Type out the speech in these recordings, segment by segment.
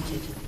комитете.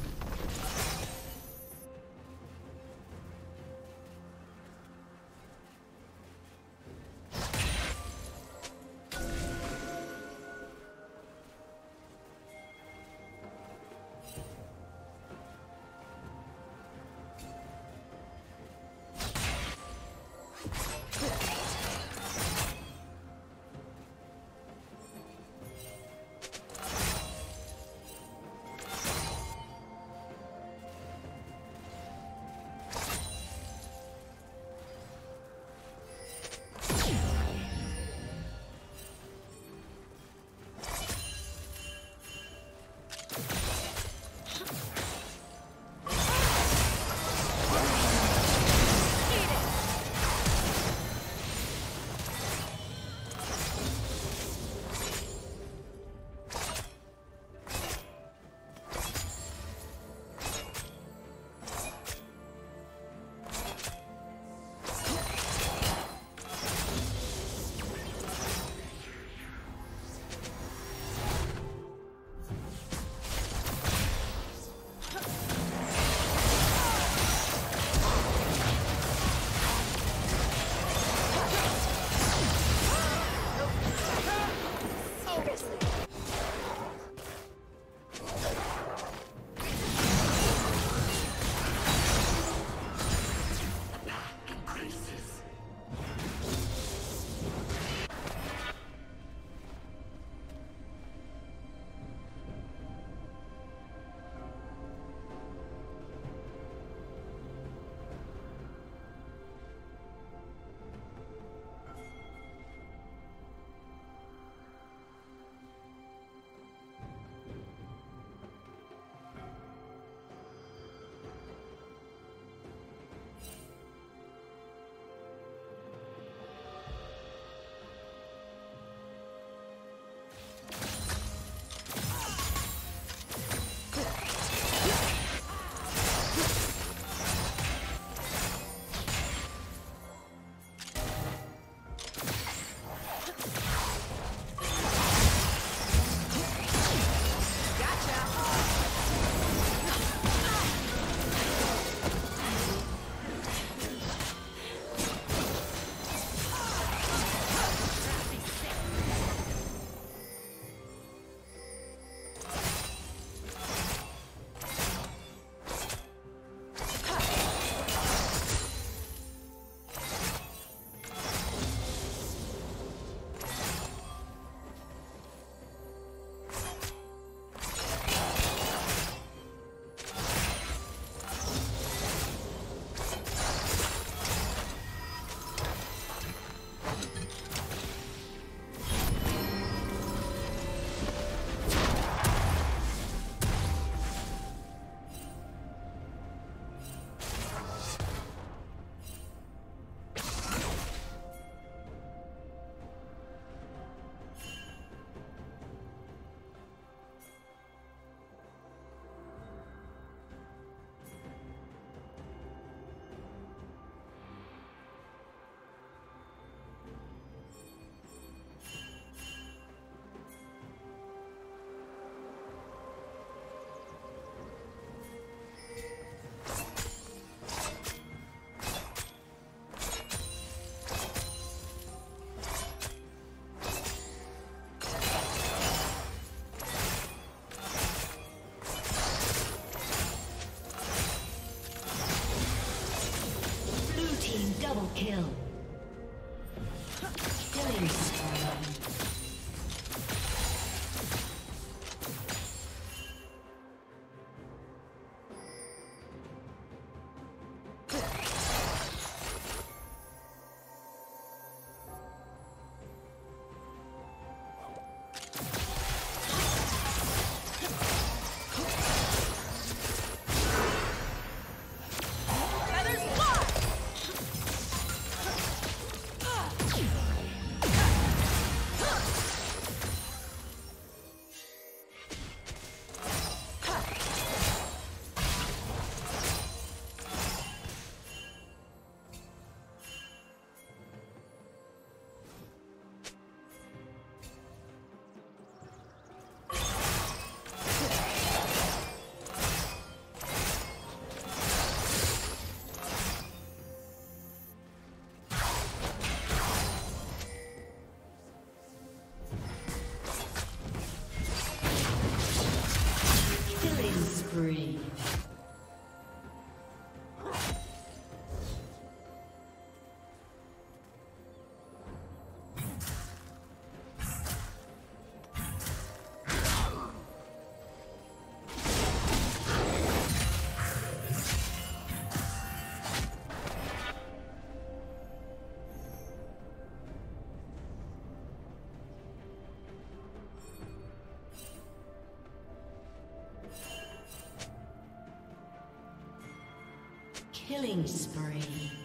Killing spree.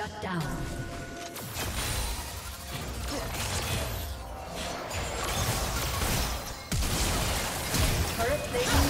Shut down. Turret plating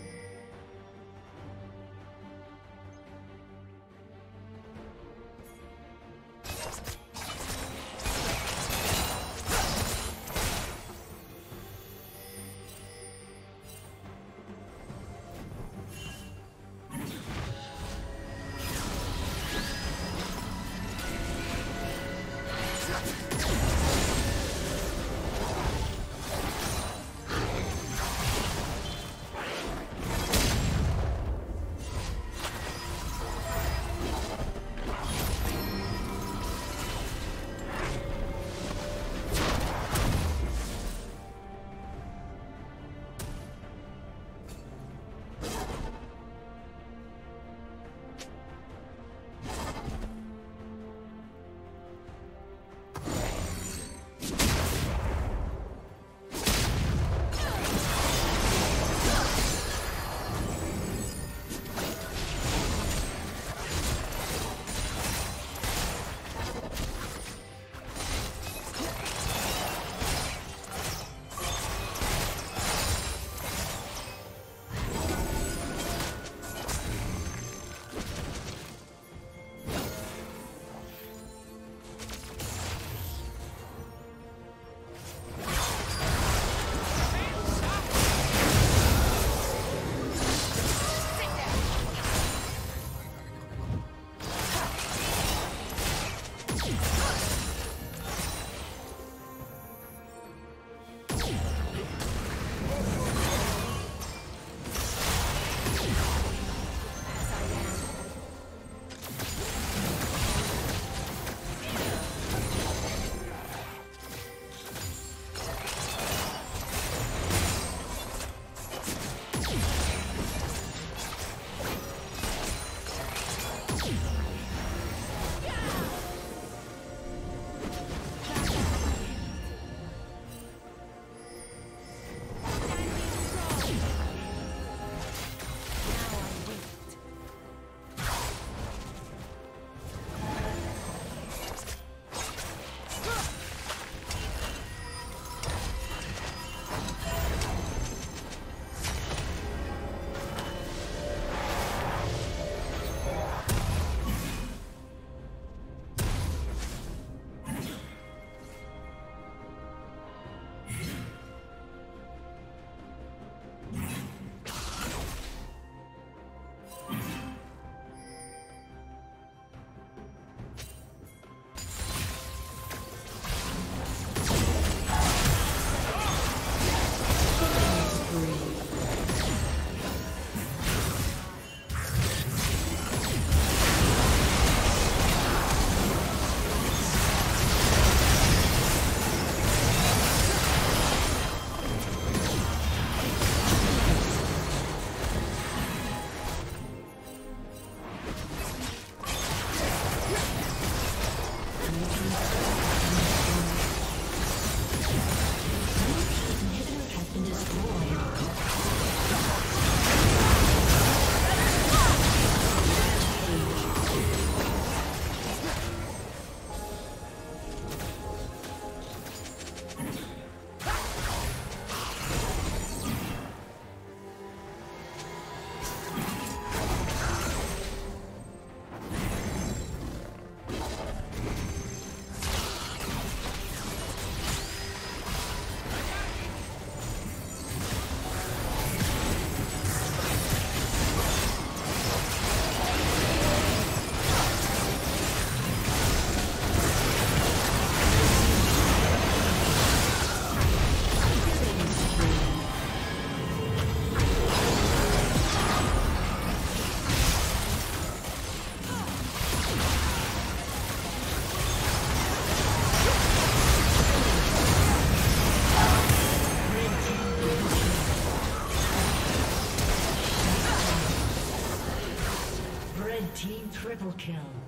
Triple kill.